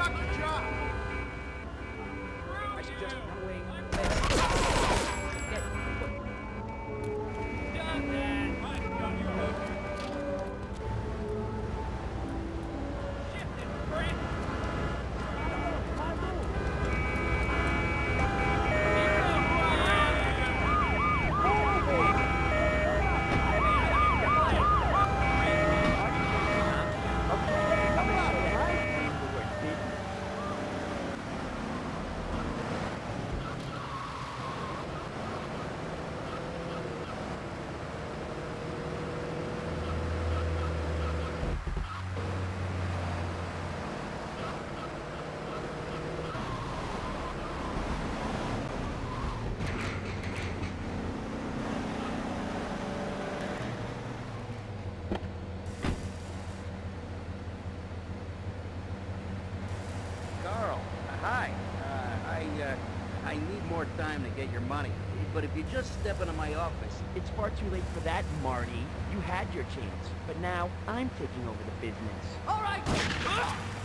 up your job. but if you just step into my office... It's far too late for that, Marty. You had your chance, but now I'm taking over the business. All right!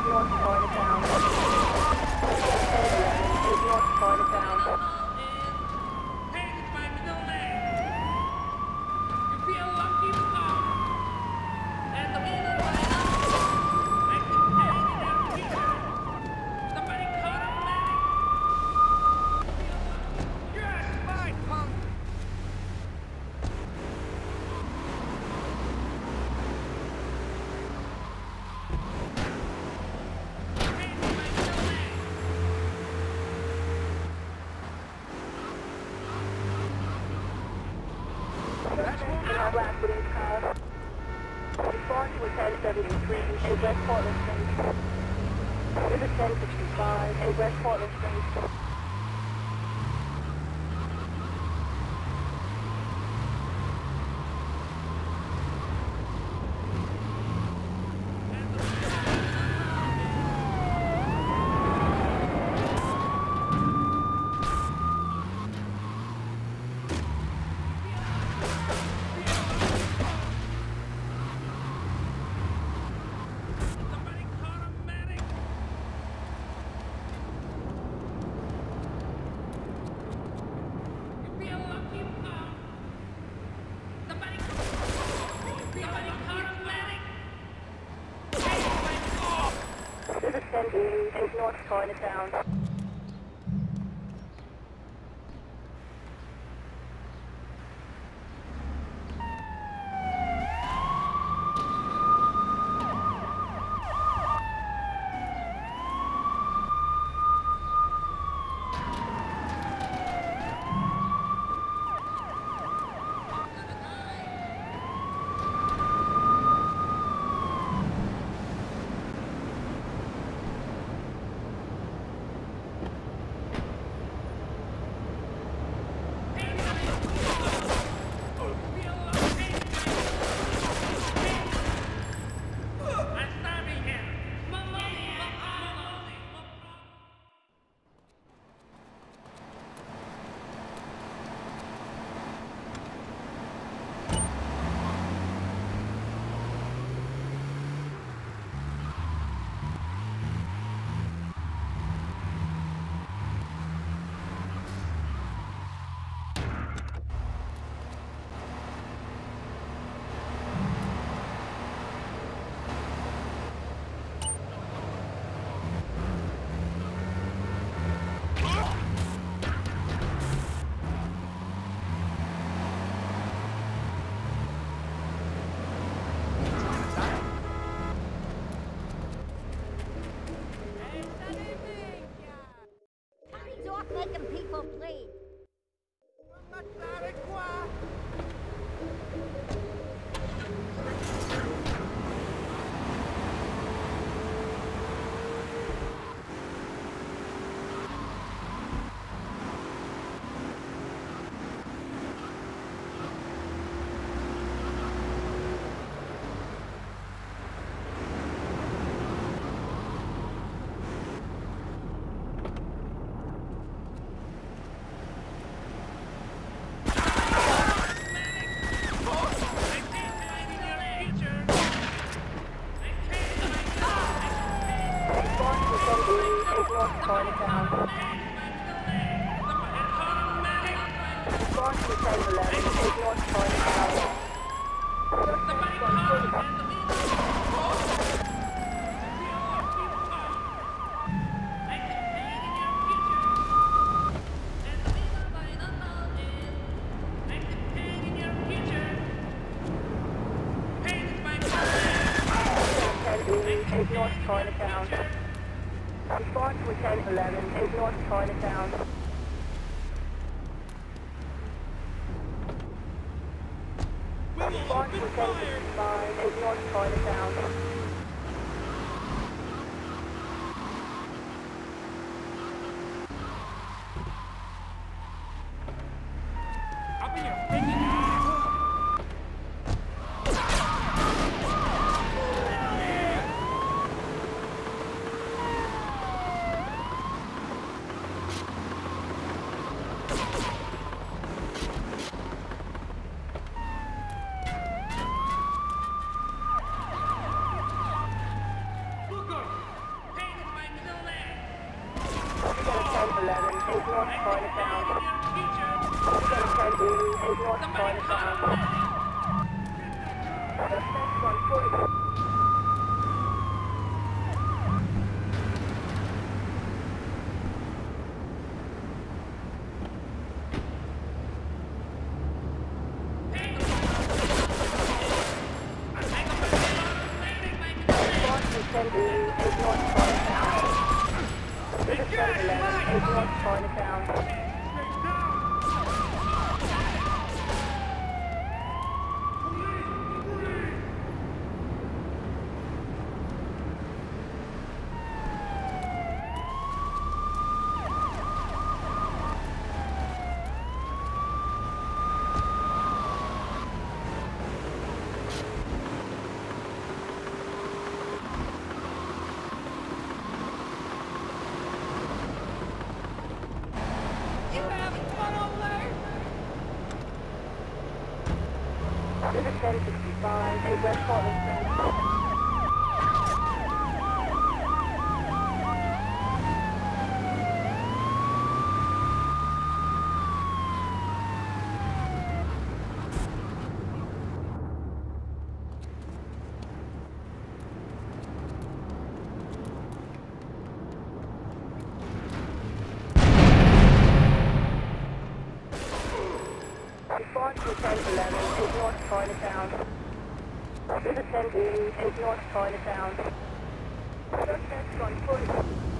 Ignore 40 pounds. Ignore 40 pounds. slowing it down. is North Chinatown. Response with 1011 is North Chinatown. Response with 1065 is North Chinatown. North China Sound. Transport to St. Helens is north Chinatown. To the St. Louis is north Chinatown. Suspect on foot.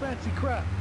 fancy crap.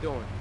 doing.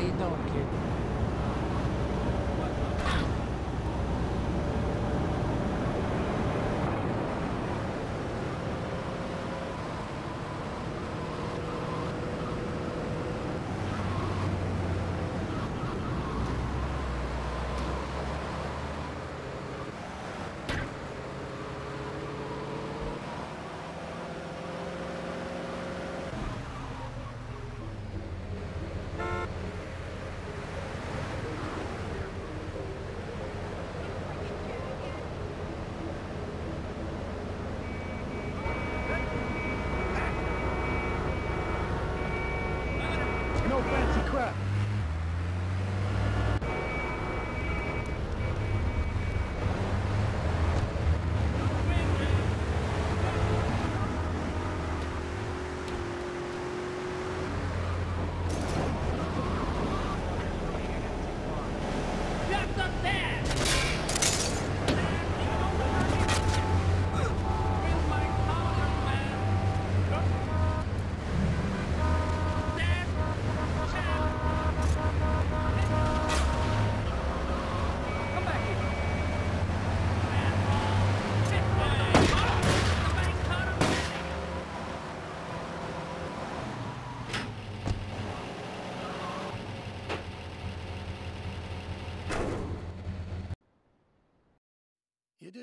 I don't care.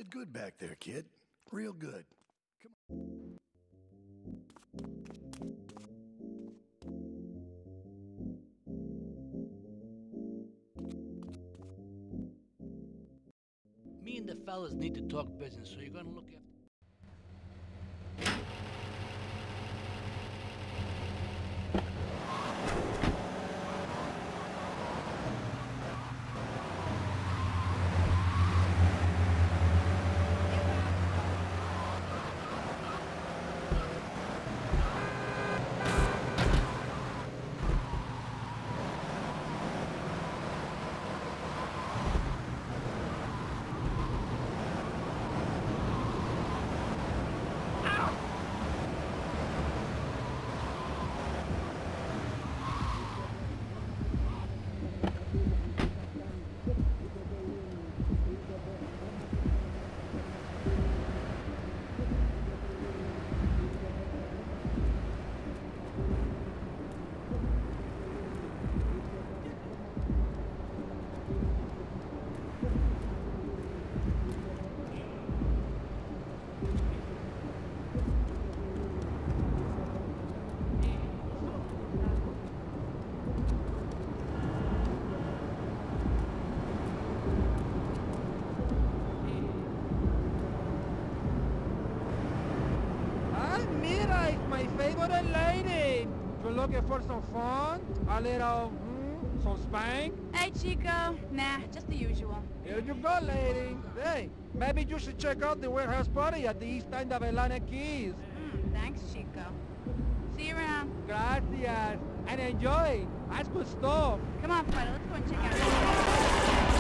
did good back there, kid. Real good. Come on. Me and the fellas need to talk business, so you're going to look at. Looking for some fun? A little, hmm, some spank? Hey, Chico. Nah, just the usual. Here you go, lady. Hey, maybe you should check out the warehouse party at the east end of Atlantic Quays. Mm, thanks, Chico. See you around. Gracias. And enjoy. That's good stuff. Come on, Fido, let's go and check out.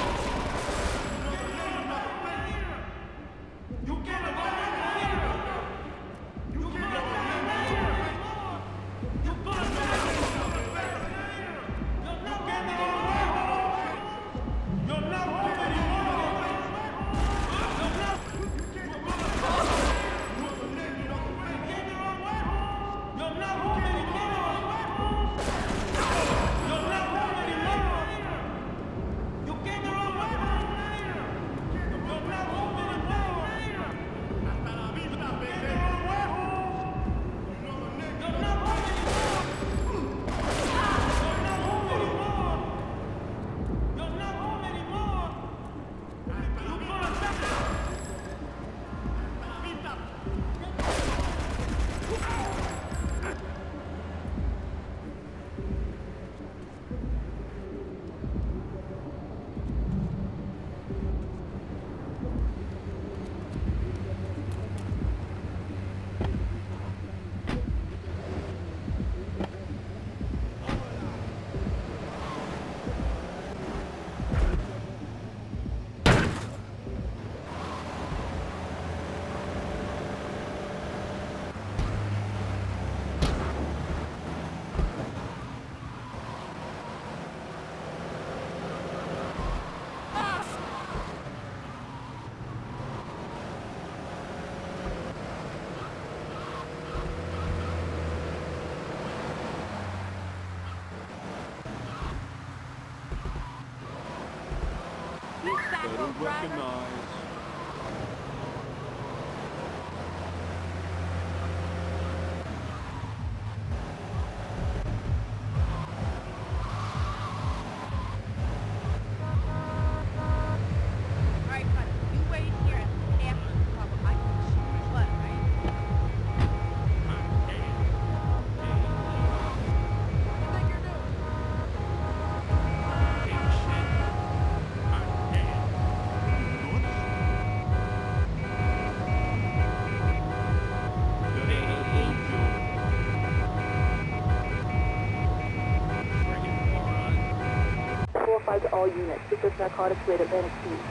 Four all units. Secret narcotics rate Atlantic Quays.